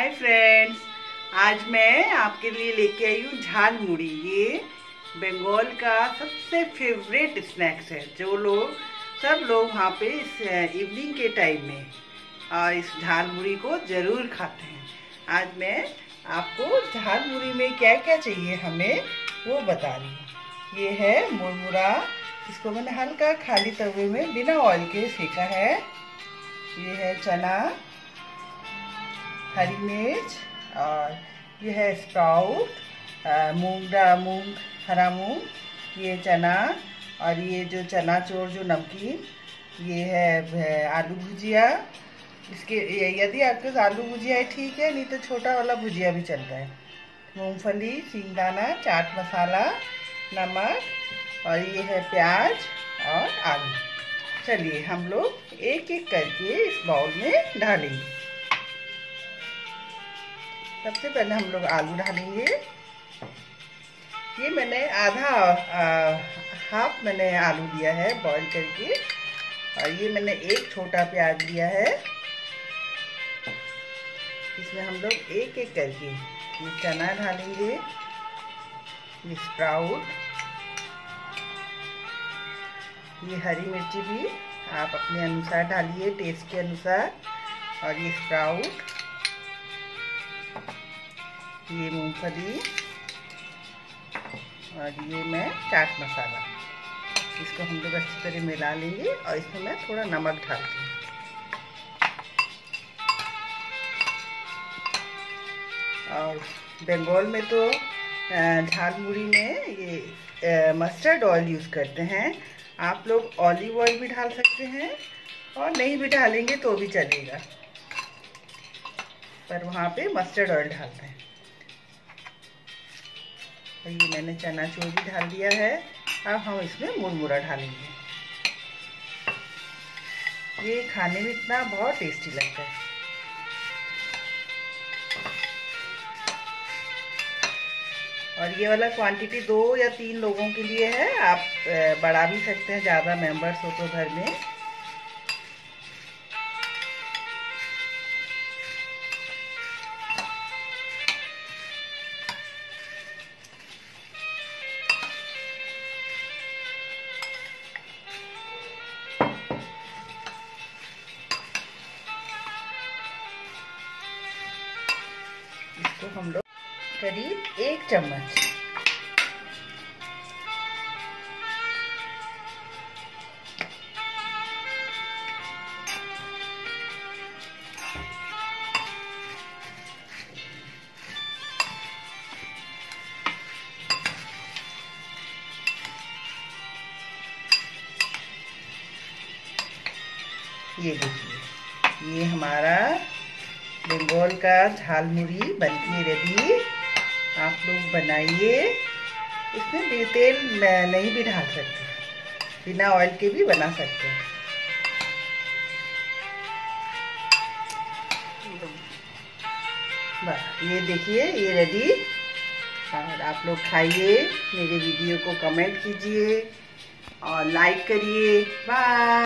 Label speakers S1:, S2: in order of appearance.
S1: Hi friends आज मैं आपके लिए लेके आई हूँ झाल मुड़ी ये बंगाल का सबसे फेवरेट स्नैक्स है, जो लोग, सब लोग वहाँ पे इस इवनिंग के टाइम में और इस झाल मुड़ी को ज़रूर खाते हैं। आज मैं आपको झाल मुड़ी में क्या क्या चाहिए हमें, वो बता रही हूँ। ये है मुरमुरा, इसको मैंने हल्का खाली तवे में बिना ऑयल के सेका है। ये है चना हरी मिर्च और ये है स्प्राउट मूंग मूंग, हरा मूंग, ये चना और ये जो चना चोर, जो नमकीन, ये है आलू भुजिया। इसके यदि आपके पास आलू भुजिया है, ठीक है, नहीं तो छोटा वाला भुजिया भी चलता है। मूंगफली, सिंगदाना, चाट मसाला, नमक और ये है प्याज और आलू। चलिए हम लोग एक एक करके इस बाउल में डालेंगे। सबसे पहले हम लोग आलू डालेंगे। ये मैंने आधा हाफ़ मैंने आलू लिया है बॉईल करके। और ये मैंने एक छोटा प्याज लिया है। इसमें हम लोग एक एक करके ये चना डालेंगे, ये स्प्राउट ये हरी मिर्ची भी आप अपने अनुसार डालिए टेस्ट के अनुसार। और ये स्प्राउट ये मूंगफली और ये मैं चाट मसाला। इसको हम लोग अच्छी तरह मिला लेंगे और इसमें मैं थोड़ा नमक डालती हूँ। और बंगाल में तो झाल मुड़ी में ये मस्टर्ड ऑयल यूज़ करते हैं। आप लोग ऑलिव ऑयल भी डाल सकते हैं और नहीं भी डालेंगे तो भी चलेगा। पर वहाँ पे मस्टर्ड ऑयल डालते हैं। तो ये मैंने चना चूर भी डाल दिया है। अब हम इसमें मुरमुरा डालेंगे। ये खाने में इतना बहुत टेस्टी लगता है। और ये वाला क्वांटिटी दो या तीन लोगों के लिए है। आप बढ़ा भी सकते हैं, ज़्यादा मेंबर्स हो तो घर में। इसको हम लोग करीब एक चम्मच। ये देखिए ये हमारा बंगाल का झाल मुड़ी बनके रेडी आप लोग बनाइए। इसमें तेल नहीं भी डाल सकते। बिना ऑयल के भी बना सकते हैं। ये देखिए, ये रेडी और आप लोग खाइए, मेरे वीडियो को कमेंट कीजिए। और लाइक करिए। बाय